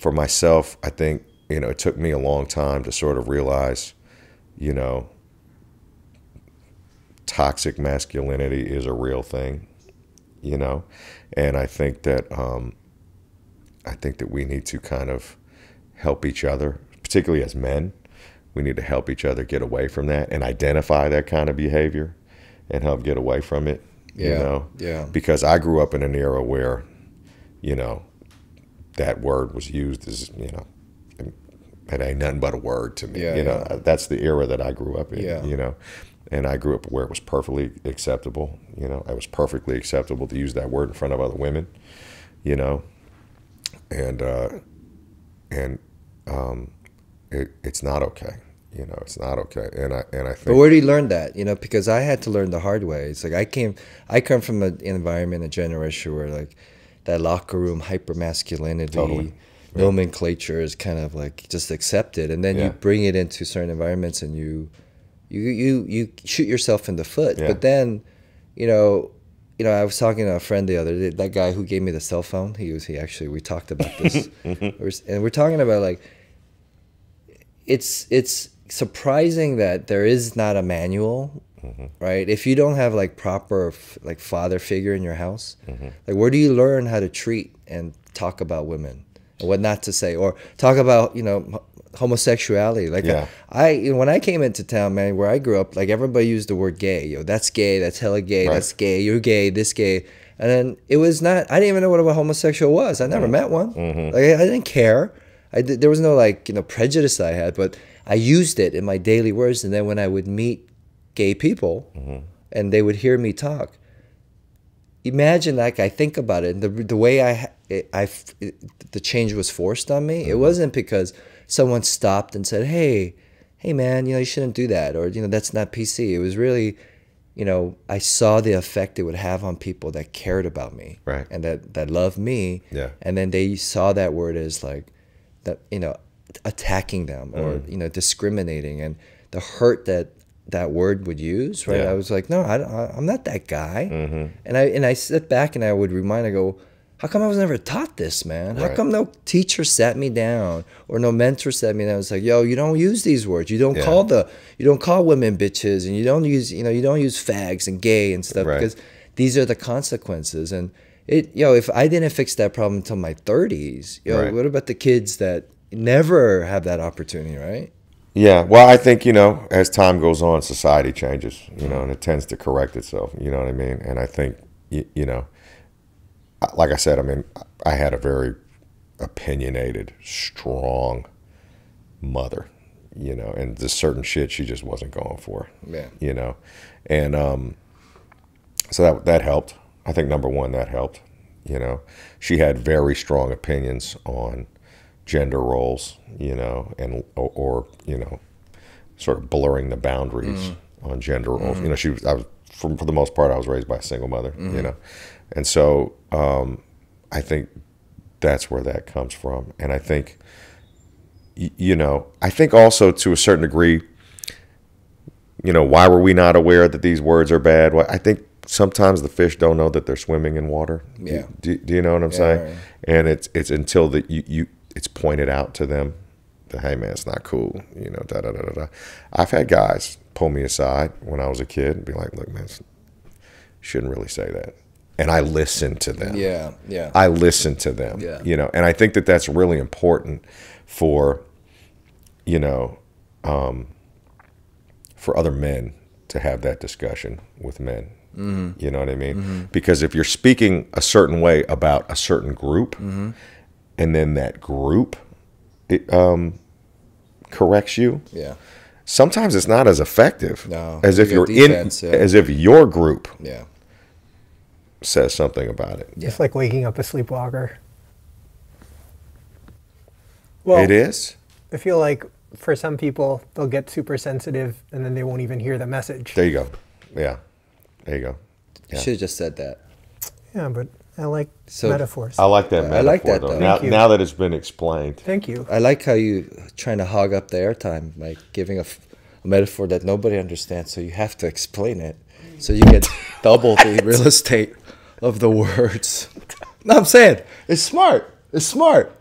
for myself, I think you know it took me a long time to sort of realize, you know, toxic masculinity is a real thing, you know, and I think that um, I think that we need to kind of help each other, particularly as men. We need to help each other get away from that and identify that kind of behavior and help get away from it. Yeah, You know? yeah. Because I grew up in an era where, you know, that word was used as, you know, it ain't nothing but a word to me. Yeah, you know, yeah. that's the era that I grew up in. Yeah. You know. And I grew up where it was perfectly acceptable. You know, it was perfectly acceptable to use that word in front of other women. You know, and uh, and um, it, it's not okay. You know, it's not okay. And I and I think But where do you learn that? You know, because I had to learn the hard way. It's like I came, I come from an environment, a generation where like that locker room hyper masculinity Totally. nomenclature is kind of like just accepted, and then Yeah. you bring it into certain environments, and you, you you you shoot yourself in the foot. Yeah. But then, you know. You know, I was talking to a friend the other day. That guy who gave me the cell phone, he was he actually. We talked about this, mm-hmm. and we're talking about like it's it's surprising that there is not a manual Mm-hmm. right? If you don't have like proper f- like father figure in your house mm-hmm. like where do you learn how to treat and talk about women? And what not to say or talk about you know homosexuality? Like Yeah. i you know, when i came into town man where i grew up like everybody used the word gay. Yo that's gay that's hella gay Right. that's gay you're gay this gay. And then it was not i didn't even know what a homosexual was. I never mm-hmm. met one. Like I, I didn't care. I did, there was no like you know prejudice I had, but I used it in my daily words. And then when I would meet gay people, and they would hear me talk, imagine like I think about it, the the way I I it, the change was forced on me. It wasn't because someone stopped and said, "Hey, hey man, you know you shouldn't do that," or you know that's not PC. It was really you know, I saw the effect it would have on people that cared about me, Right. and that that loved me, Yeah. and then they saw that word as like that, you know, attacking them or Mm. you know discriminating, and the hurt that that word would use, right? Yeah. I was like, no, I, I'm not that guy, Mm-hmm. and I and I sit back and I would remind, I go. How come I was never taught this, man? How Right. come no teacher sat me down or no mentor sat me down? It's like, yo, you don't use these words. You don't Yeah. call the, you don't call women bitches, and you don't use, you know, you don't use fags and gay and stuff Right. because these are the consequences. And it, yo, if I didn't fix that problem until my 30s, yo, Right. what about the kids that never have that opportunity, right? Yeah, well, I think you know, as time goes on, society changes, you know, and it tends to correct itself. You know what I mean? And I think, you, you know, like I said, I mean, I had a very opinionated, strong mother, you know, and there's certain shit she just wasn't going for, Yeah. you know, and um, so that that helped. I think number one, that helped. You know, she had very strong opinions on gender roles, you know, and or, or you know, sort of blurring the boundaries mm. on gender roles. Mm. You know, she was, I was from for the most part, I was raised by a single mother, you mm-hmm. know, and so um, I think that's where that comes from, and I think, y- you know, I think also to a certain degree, you know, why were we not aware that these words are bad? Well, I think sometimes the fish don't know that they're swimming in water. Do- Yeah. Do, do you know what I'm Yeah, saying? right. And it's it's until that you, you it's pointed out to them that hey man, it's not cool. You know, da da da da da. I've had guys pull me aside when I was a kid and be like, look, man, shouldn't really say that. And I listen to them. Yeah, yeah. I listen to them. Yeah. You know, and I think that that's really important for, you know, um, for other men to have that discussion with men. Mm-hmm. You know what I mean? Because if you're speaking a certain way about a certain group, Mm-hmm. And then that group it, um, corrects you, yeah, sometimes it's not as effective No, as if you're defense, in, yeah. as if your group yeah. says something about it. It's like waking up a sleepwalker. Well, it is. I feel like for some people, they'll get super sensitive and then they won't even hear the message. There you go. Yeah. There you go. You Yeah. should have just said that. Yeah, but I like So- metaphors. I like that. I like metaphor, that, though. though. Now, you. now that it's been explained. Thank you. I like how you trying to hog up the airtime, like giving a, f- a metaphor that nobody understands, so you have to explain it, so you get double the real estate of the words. No, I'm saying it's smart. It's smart.